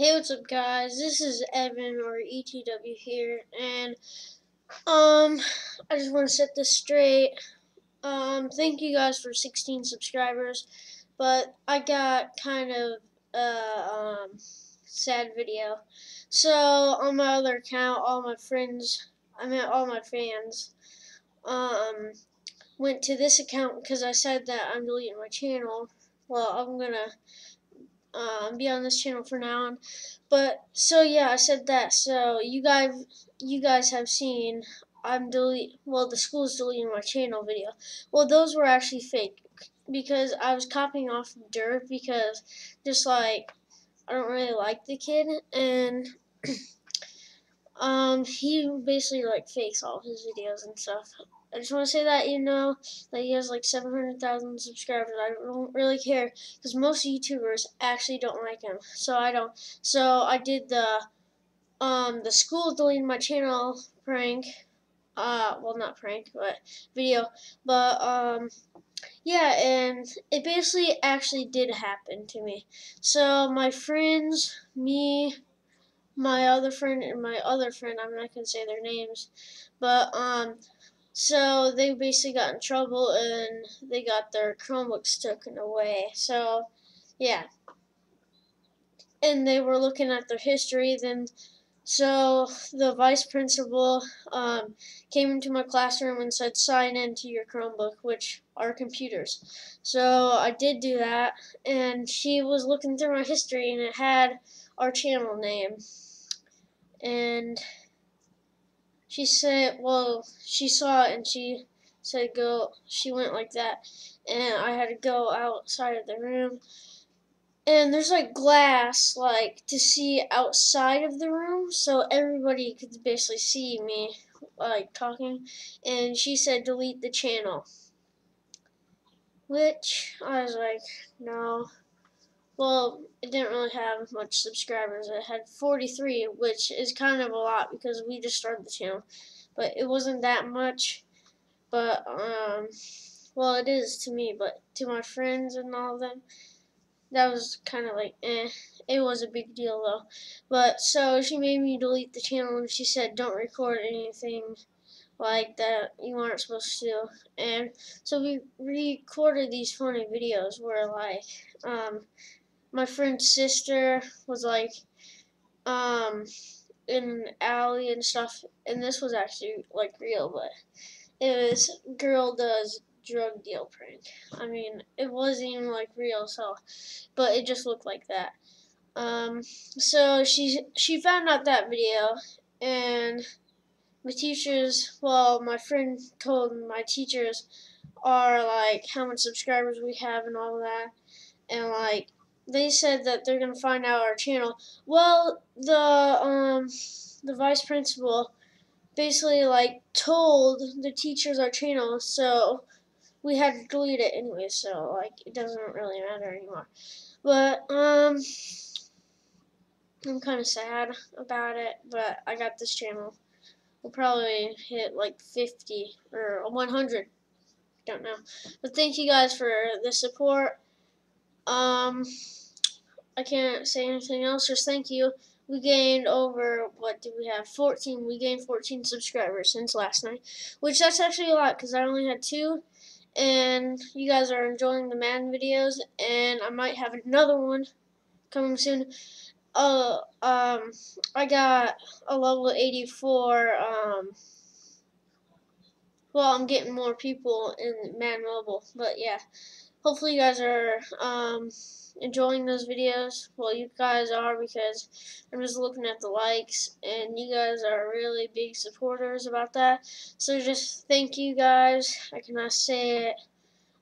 Hey, what's up, guys? This is Evan or ETW here, and um, I just want to set this straight. Um, thank you guys for 16 subscribers, but I got kind of uh um sad video. So on my other account, all my friends, I mean all my fans, um, went to this account because I said that I'm deleting my channel. Well, I'm gonna um, be on this channel for now on. But so yeah, I said that. So you guys, you guys have seen I'm delete. Well, the school's deleting my channel video. Well, those were actually fake because I was copying off of Dirt because just like I don't really like the kid and. um, he basically like fakes all his videos and stuff. I just want to say that you know that he has like 700,000 subscribers. I don't really care because most YouTubers actually don't like him. So I don't. So I did the um the school deleting my channel prank. Uh, well not prank, but video. But um yeah, and it basically actually did happen to me. So my friends, me, my other friend, and my other friend, I'm not gonna say their names, but um so they basically got in trouble and they got their Chromebooks taken away. So, yeah. And they were looking at their history. Then, so the vice principal um, came into my classroom and said, sign into your Chromebook, which are computers. So I did do that. And she was looking through my history and it had our channel name. And she said, well, she saw it and she said go, she went like that. And I had to go outside of the room. And there's like glass, like to see outside of the room, so everybody could basically see me, like talking. And she said, delete the channel. Which I was like, no. Well, it didn't really have much subscribers. It had 43, which is kind of a lot because we just started the channel. But it wasn't that much. But, um, well, it is to me, but to my friends and all of them, that was kind of like, eh. It was a big deal, though. But, so she made me delete the channel and she said, don't record anything like that you aren't supposed to. And so we recorded these funny videos where, like, um, my friend's sister was like um in an alley and stuff and this was actually like real but it was girl does drug deal prank i mean it wasn't even like real so but it just looked like that um so she she found out that video and my teachers well my friend told my teachers are like how much subscribers we have and all that and like they said that they're gonna find out our channel. Well, the um the vice principal basically like told the teachers our channel, so we had to delete it anyway. So like it doesn't really matter anymore. But um. I'm kind of sad about it, but I got this channel. We'll probably hit like 50 or 100. Don't know. But thank you guys for the support. Um, I can't say anything else. Just thank you. We gained over what did we have? 14. We gained 14 subscribers since last night, which that's actually a lot because I only had two. And you guys are enjoying the Madden videos, and I might have another one coming soon. Uh, um, I got a level 84. Um, well, I'm getting more people in Madden Mobile, but yeah hopefully you guys are um, enjoying those videos. Well, you guys are because I'm just looking at the likes, and you guys are really big supporters about that. So just thank you guys. I cannot say it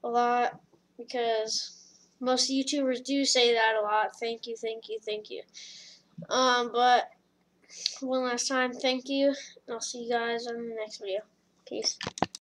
a lot because most YouTubers do say that a lot. Thank you, thank you, thank you. Um, but one last time, thank you, and I'll see you guys on the next video. Peace.